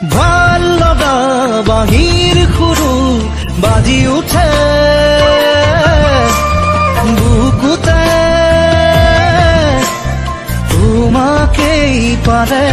ভালো লগা বাঁহীৰ সুৰো বাজি উঠে বুকুতে। তোমাকেই পাৰে